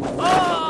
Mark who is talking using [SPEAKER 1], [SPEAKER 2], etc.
[SPEAKER 1] 啊！